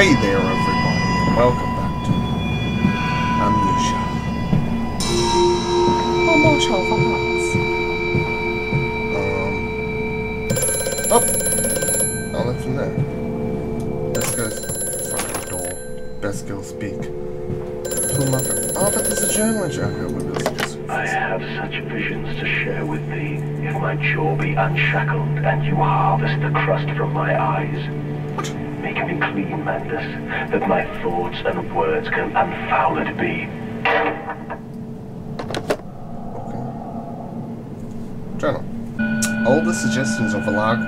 Hey there, everybody, and welcome back to Amnesia. Oh, more troll for Um. Oh! I'll let you know. Best goes. Fucking door. Best girl speak. Pull my. Oh, but there's a journal entry. Okay, we'll be able to just- I have such visions to share with thee. If my jaw be unshackled and you harvest the crust from my eyes, clean, Mandus, that my thoughts and words can unfouled be. Journal. All the suggestions of a large,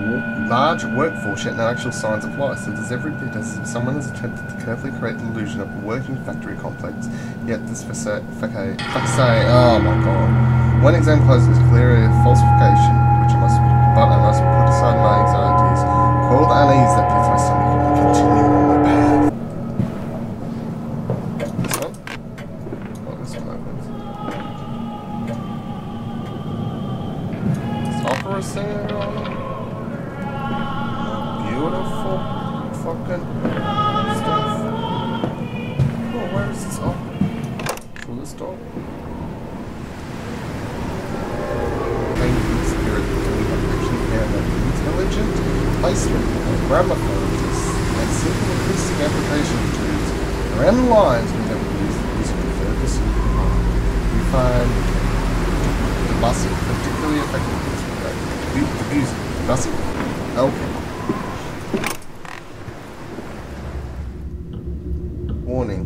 large workforce yet no actual signs of life, so there's every bit as if someone has attempted to carefully create the illusion of a working factory complex, yet this facade, facade, oh my god. One exam closes clearly a falsification, which I must, but I must put aside my anxieties, quell the unease that continue on my path. This opera singer. Beautiful fucking stuff. Where is this opera? This door? Intelligent placement and acoustic application tubes around the lines we have used musical therapist we find the busing particularly effective this The music. Busing? Okay. Warning.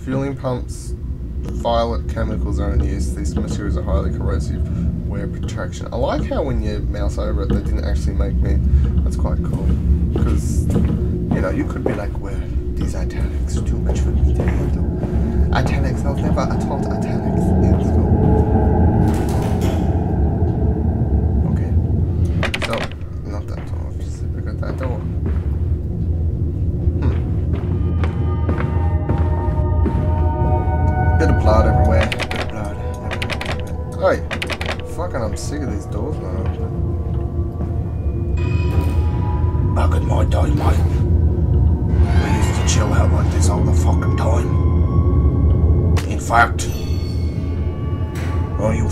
Fueling pumps, violet chemicals are in use. These materials are highly corrosive. Wear protection. I like how when you mouse over it, they didn't actually make me. That's quite cool. Because, you know, you could be like, well, these italics too much for me to handle. Italics, I was never taught italics in school. Okay. So, not that door. Just look at that door. Hmm. Bit of blood everywhere. Bit of blood. Hey, fucking, I'm sick of these doors opening. Back in my mate, to chill out like this all the fucking time. In fact, oh, you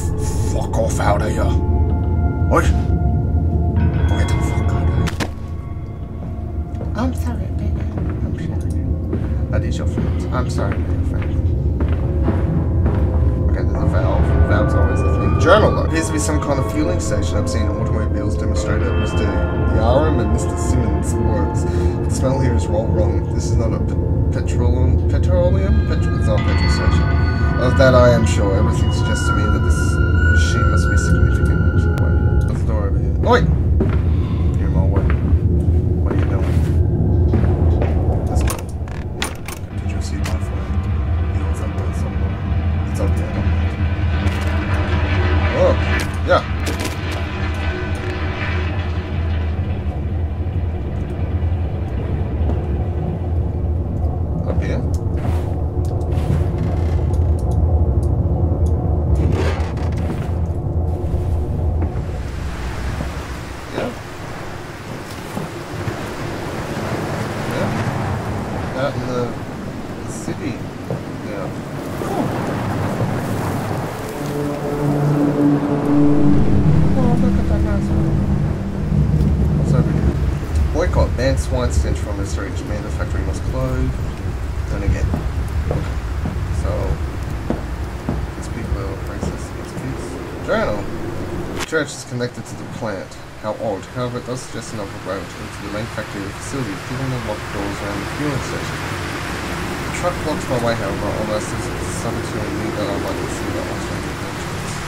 fuck off out of here. What? Get the fuck out of here. I'm sorry, baby. I'm sorry. That is your fault. I'm sorry, baby, friend. Okay, there's a valve. Valve's always a thing. Journal log. Appears to be some kind of fueling station. I've seen automobiles demonstrated at Mr. Yaram and Mr. Simmons' works. The smell here is all wrong. This is not a pe- petroleum. Petroleum? Petro- it's not a petrol station. Of that I am sure. Everything suggests to me that this machine must be significant. Wait, what's the door over here? Oh! Swine stench from this reach. The factory must close. Then again. So, speak little princess. What's this? Journal. The church is connected to the plant. How odd. However, it does suggest another route into the main factory facility, given the locked doors around the fueling station. The truck blocks my way, however, unless there's something to that I'd like to see that alternative entrance.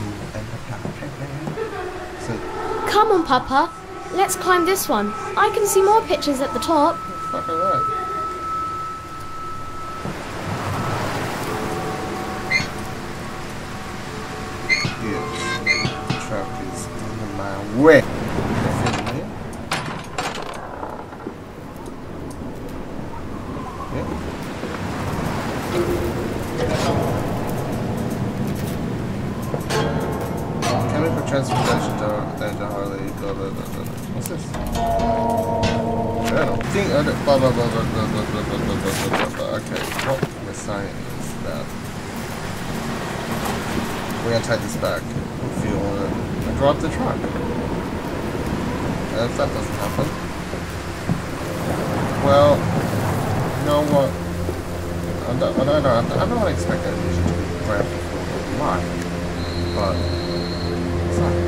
Ooh, and the. So, Come on, Papa. Let's climb this one. I can see more pictures at the top. fuck alright. Yes, the truck is on my way. To Harley, blah blah blah blah. What's this? journal. Think, uh, blah, blah, blah, blah, blah, blah, blah, blah, blah, blah, blah, blah. Okay, what we're saying is that we're gonna take this back, fuel it, and drive the truck. And if that doesn't happen, well, you know what? I don't, I don't know. I don't expect that to be for mine, but it's not.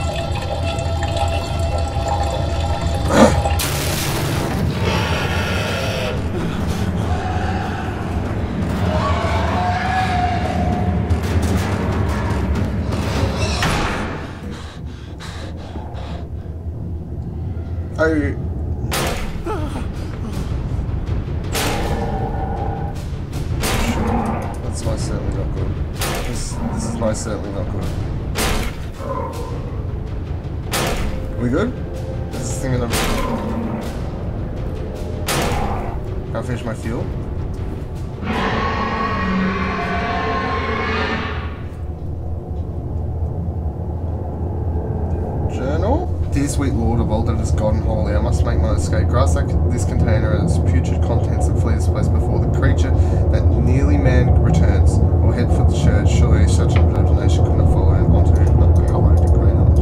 I That's most certainly not good. This this is most certainly not good. We good? Is this thing gonna Can I finish my fuel? Dear sweet lord of all that is God and holy, I must make my escape. Grasp this container and its putrid contents and flee this place before the creature that nearly man returns. Or head for the church. Surely such an imagination could not follow him onto the hallowed ground.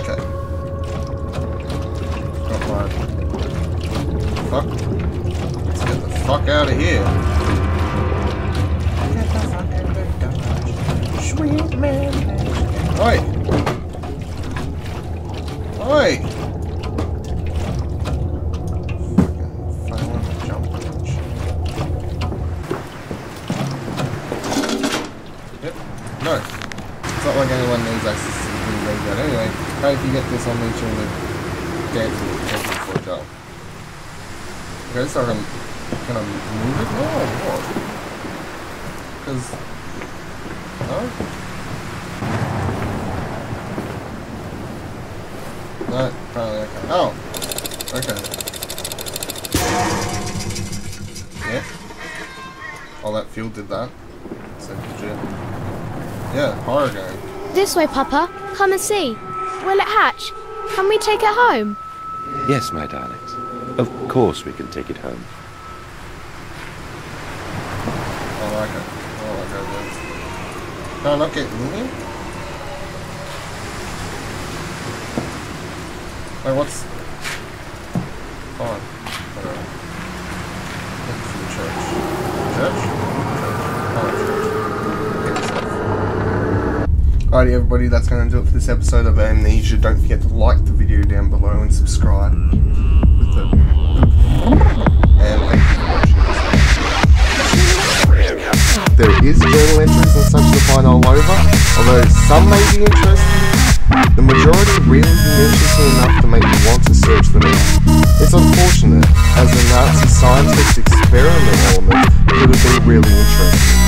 Okay. Got my... Fuck. Let's get the fuck out of here. things like systems and things like that. Anyway, right, if you get this, I'll make sure that that gets it flipped out. Okay, so I'm gonna move it Oh, or? Because, no? Not probably, okay. Oh! Okay. Yeah. All that fuel did that. So legit. Yeah, horror guy. This way, Papa. Come and see. Will it hatch? Can we take it home? Yes, my darlings. Of course we can take it home. I like it. I like it. Can I not get in here? Like, what's... Fine. Whatever. Looking for the church. Church? Oh, church. Alrighty everybody, that's going to do it for this episode of Amnesia. Don't forget to like the video down below and subscribe. With the... And thank you for watching. There is journal entries and such to find all over, although some may be interesting, the majority really interesting enough to make you want to search them out. It's unfortunate, as the Nazi scientist experiment element could have been really interesting.